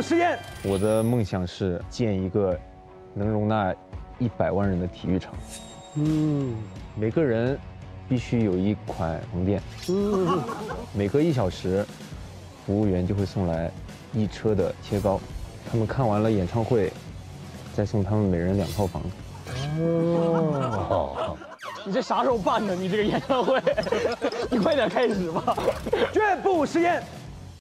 实验。我的梦想是建一个能容纳一百万人的体育场。嗯，每个人必须有一款床垫。嗯，每隔一小时，服务员就会送来一车的切糕。他们看完了演唱会，再送他们每人两套房。哦，你这啥时候办的？你这个演唱会，你快点开始吧。绝不实验。